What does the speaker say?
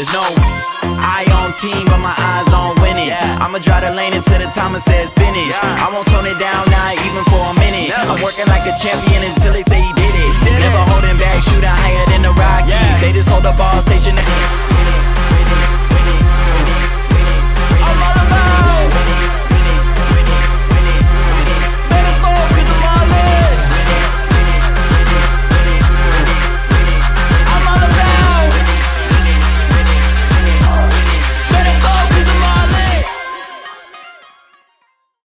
There's no eye on team, but my eyes on winning. I'ma drive the lane until the timer says finish. I won't tone it down, not even for a minute. I'm working like a champion until they say